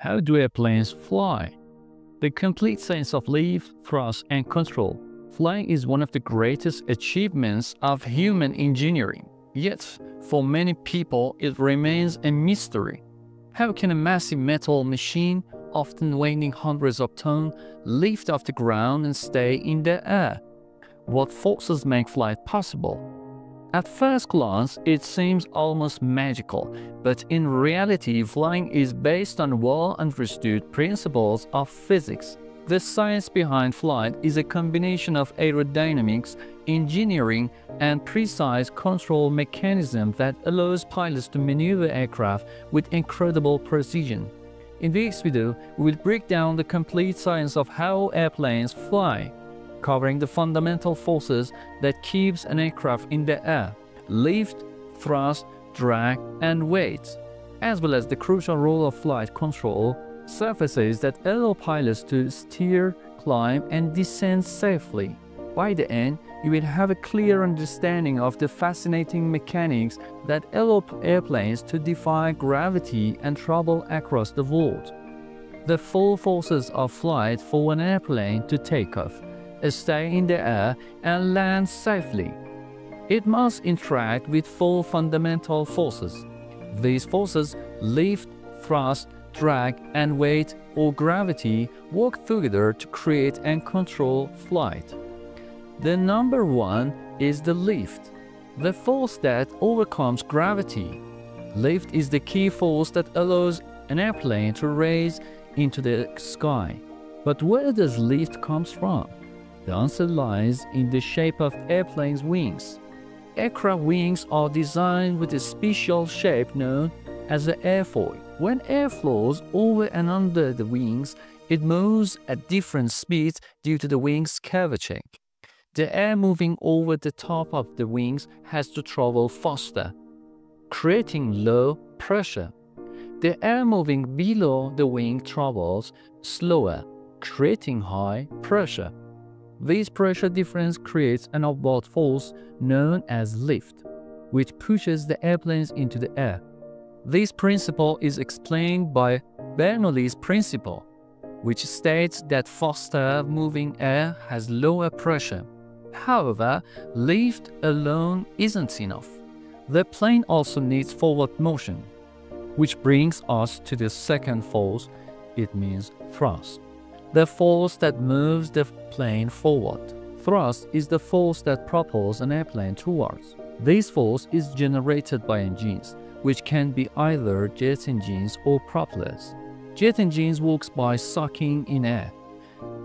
How do airplanes fly? The complete sense of lift, thrust, and control. Flying is one of the greatest achievements of human engineering. Yet, for many people, it remains a mystery. How can a massive metal machine, often weighing hundreds of tons, lift off the ground and stay in the air? What forces make flight possible? At first glance, it seems almost magical, but in reality, flying is based on well understood principles of physics. The science behind flight is a combination of aerodynamics, engineering, and precise control mechanism that allows pilots to maneuver aircraft with incredible precision. In this video, we will break down the complete science of how airplanes fly covering the fundamental forces that keeps an aircraft in the air, lift, thrust, drag, and weight, as well as the crucial role of flight control surfaces that allow pilots to steer, climb, and descend safely. By the end, you will have a clear understanding of the fascinating mechanics that allow airplanes to defy gravity and travel across the world. The full forces of flight for an airplane to take off stay in the air, and land safely. It must interact with four fundamental forces. These forces, lift, thrust, drag, and weight or gravity, work together to create and control flight. The number one is the lift, the force that overcomes gravity. Lift is the key force that allows an airplane to raise into the sky. But where does lift comes from? The answer lies in the shape of airplane's wings. Aircraft wings are designed with a special shape known as the airfoil. When air flows over and under the wings, it moves at different speeds due to the wing's curvature. The air moving over the top of the wings has to travel faster, creating low pressure. The air moving below the wing travels slower, creating high pressure. This pressure difference creates an upward force known as lift, which pushes the airplanes into the air. This principle is explained by Bernoulli's principle, which states that faster moving air has lower pressure. However, lift alone isn't enough. The plane also needs forward motion, which brings us to the second force, it means thrust the force that moves the plane forward. Thrust is the force that propels an airplane towards. This force is generated by engines, which can be either jet engines or propellers. Jet engines works by sucking in air,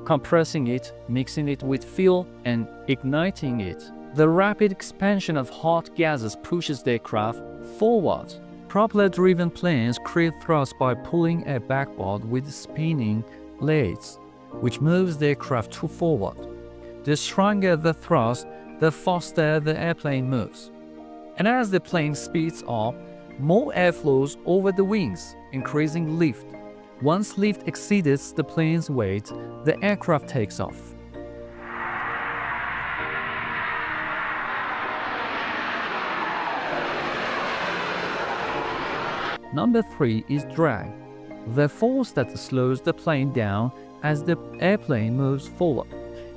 compressing it, mixing it with fuel, and igniting it. The rapid expansion of hot gases pushes the aircraft forward. Propeller-driven planes create thrust by pulling a backboard with spinning blades, which moves the aircraft forward. The stronger the thrust, the faster the airplane moves. And as the plane speeds up, more air flows over the wings, increasing lift. Once lift exceeds the plane's weight, the aircraft takes off. Number 3 is drag the force that slows the plane down as the airplane moves forward.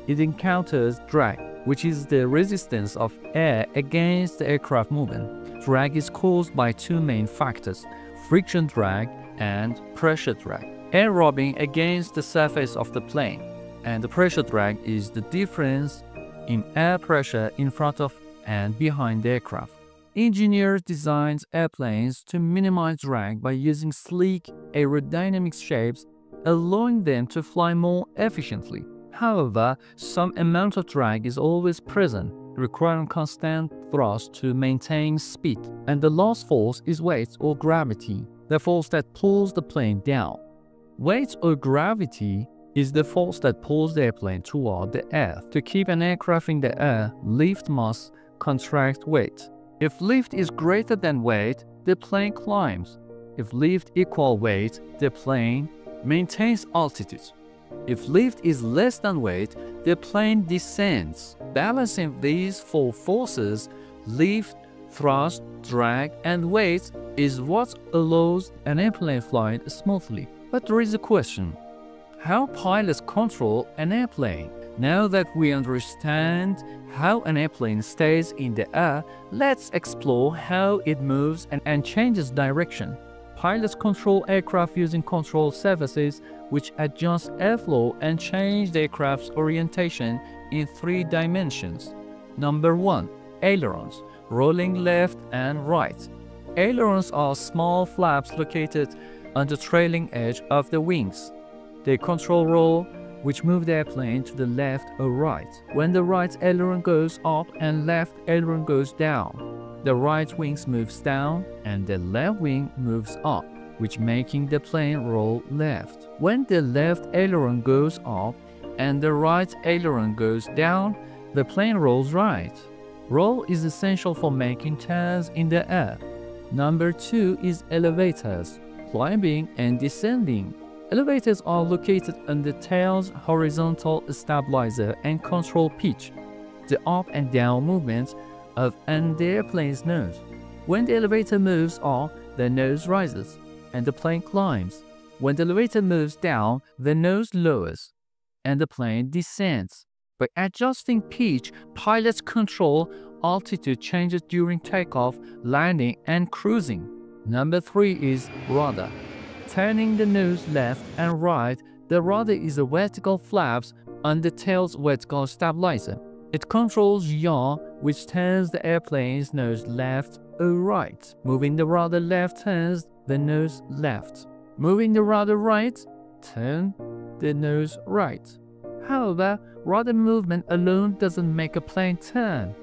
It encounters drag, which is the resistance of air against the aircraft movement. Drag is caused by two main factors, friction drag and pressure drag. Air rubbing against the surface of the plane, and the pressure drag is the difference in air pressure in front of and behind the aircraft. Engineers designed airplanes to minimize drag by using sleek aerodynamic shapes, allowing them to fly more efficiently. However, some amount of drag is always present, requiring constant thrust to maintain speed. And the last force is weight or gravity, the force that pulls the plane down. Weight or gravity is the force that pulls the airplane toward the earth. To keep an aircraft in the air, lift must contract weight. If lift is greater than weight, the plane climbs. If lift equal weight, the plane maintains altitude. If lift is less than weight, the plane descends. Balancing these four forces, lift, thrust, drag, and weight is what allows an airplane flight smoothly. But there is a question. How pilots control an airplane? Now that we understand how an airplane stays in the air, let's explore how it moves and, and changes direction. Pilots control aircraft using control surfaces which adjust airflow and change the aircraft's orientation in three dimensions. Number 1. Ailerons, rolling left and right. Ailerons are small flaps located on the trailing edge of the wings. They control roll, which move the airplane to the left or right. When the right aileron goes up and left aileron goes down, the right wing moves down and the left wing moves up, which making the plane roll left. When the left aileron goes up and the right aileron goes down, the plane rolls right. Roll is essential for making turns in the air. Number 2 is elevators, climbing and descending. Elevators are located on the tail's horizontal stabilizer and control pitch, the up and down movements of an airplane's nose. When the elevator moves up, the nose rises and the plane climbs. When the elevator moves down, the nose lowers and the plane descends. By adjusting pitch, pilots control altitude changes during takeoff, landing, and cruising. Number 3 is rudder. Turning the nose left and right, the rudder is a vertical flaps on the tail's vertical stabilizer. It controls yaw, which turns the airplane's nose left or right. Moving the rudder left turns the nose left. Moving the rudder right, turn the nose right. However, rudder movement alone doesn't make a plane turn.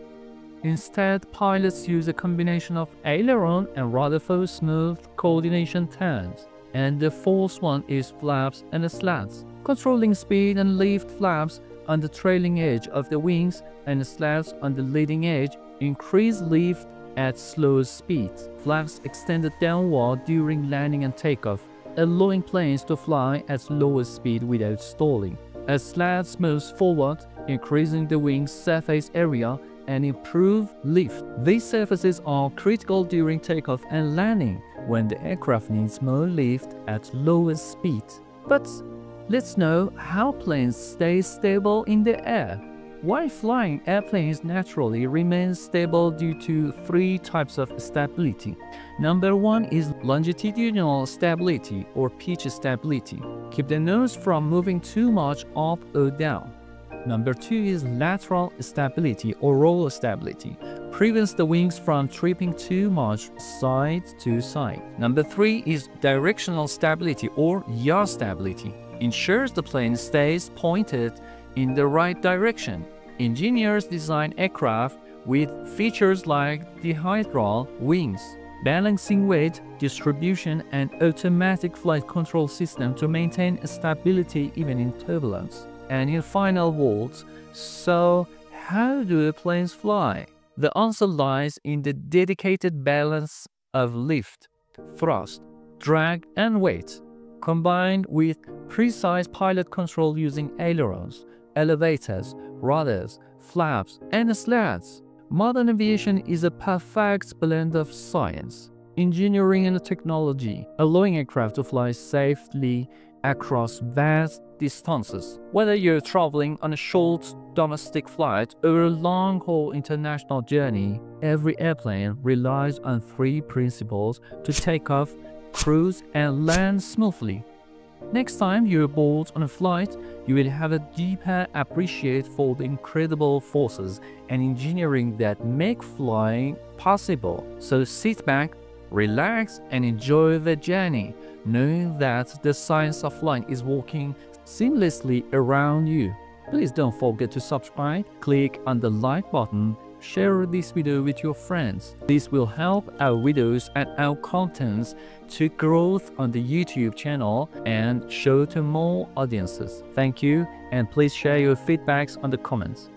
Instead, pilots use a combination of aileron and rudder for smooth coordination turns and the fourth one is flaps and slats. Controlling speed and lift flaps on the trailing edge of the wings and slats on the leading edge increase lift at slower speeds. Flaps extended downward during landing and takeoff, allowing planes to fly at lower speed without stalling. As slats moves forward, increasing the wing's surface area and improve lift. These surfaces are critical during takeoff and landing when the aircraft needs more lift at lower speed. But let's know how planes stay stable in the air. Why flying airplanes naturally remain stable due to three types of stability. Number one is longitudinal stability or pitch stability. Keep the nose from moving too much up or down. Number two is lateral stability or roll stability. Prevents the wings from tripping too much side to side. Number three is directional stability or yaw stability. Ensures the plane stays pointed in the right direction. Engineers design aircraft with features like dihedral wings, balancing weight distribution and automatic flight control system to maintain stability even in turbulence. And in final words, so how do the planes fly? The answer lies in the dedicated balance of lift, thrust, drag, and weight, combined with precise pilot control using ailerons, elevators, rudders, flaps, and slats. Modern aviation is a perfect blend of science, engineering, and technology, allowing aircraft to fly safely across vast distances. Whether you're traveling on a short domestic flight or a long-haul international journey, every airplane relies on three principles to take off, cruise, and land smoothly. Next time you're aboard on a flight, you will have a deeper appreciation for the incredible forces and engineering that make flying possible. So sit back, relax, and enjoy the journey knowing that the science of flying is walking seamlessly around you. Please don't forget to subscribe, click on the like button, share this video with your friends. This will help our videos and our contents to growth on the YouTube channel and show to more audiences. Thank you and please share your feedbacks on the comments.